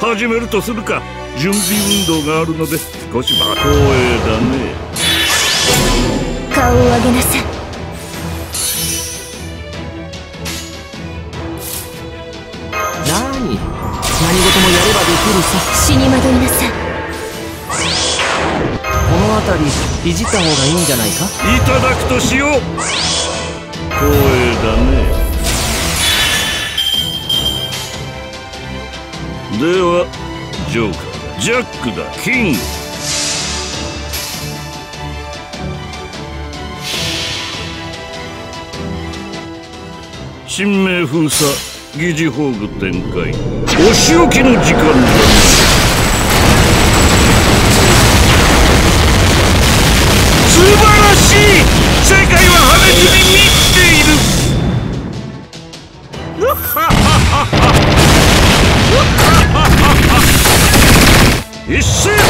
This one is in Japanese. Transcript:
始めるとするか。準備運動があるので少しは光栄だね。顔を上げなさい。何？何事もやればできるさ。死に惑いなさい。この辺りいじった方がいいんじゃないか？いただくとしよう。光栄だねではジョーカー。ジャックだ。キング。新名封鎖疑似宝具展開。お仕置きの時間だ。素晴らしい。世界は破滅に満ちている。is sin!